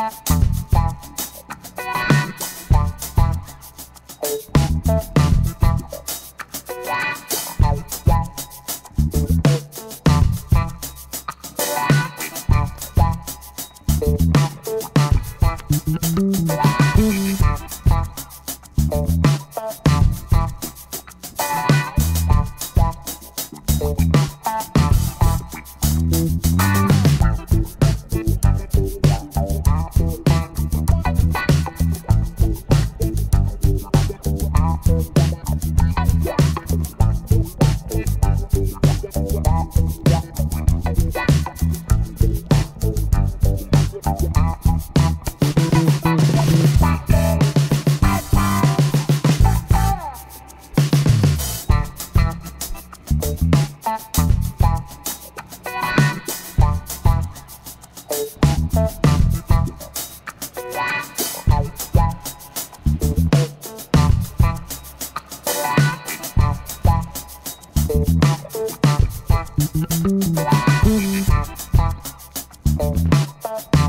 Bye. Thank you. Thank you.